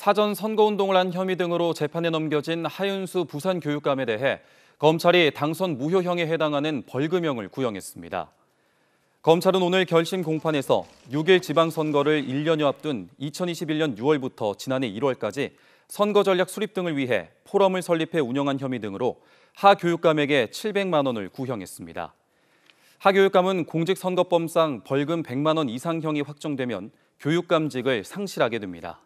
사전 선거운동을 한 혐의 등으로 재판에 넘겨진 하윤수 부산교육감에 대해 검찰이 당선 무효형에 해당하는 벌금형을 구형했습니다. 검찰은 오늘 결심 공판에서 6일 지방선거를 1년여 앞둔 2021년 6월부터 지난해 1월까지 선거 전략 수립 등을 위해 포럼을 설립해 운영한 혐의 등으로 하 교육감에게 700만 원을 구형했습니다. 하 교육감은 공직선거법상 벌금 100만 원 이상형이 확정되면 교육감직을 상실하게 됩니다.